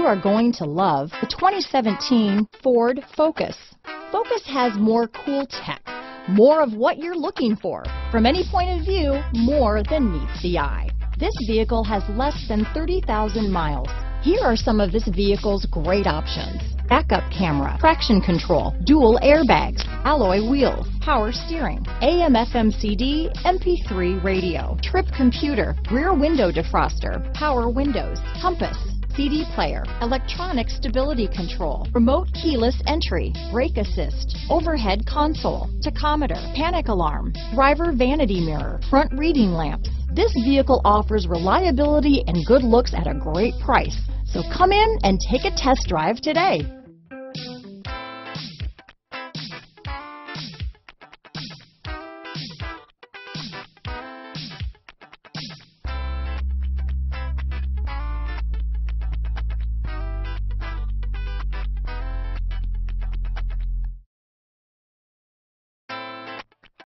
you are going to love the 2017 Ford Focus. Focus has more cool tech, more of what you're looking for. From any point of view, more than meets the eye. This vehicle has less than 30,000 miles. Here are some of this vehicle's great options. Backup camera, traction control, dual airbags, alloy wheels, power steering, AM FM CD, MP3 radio, trip computer, rear window defroster, power windows, compass, CD player, electronic stability control, remote keyless entry, brake assist, overhead console, tachometer, panic alarm, driver vanity mirror, front reading lamps. This vehicle offers reliability and good looks at a great price. So come in and take a test drive today.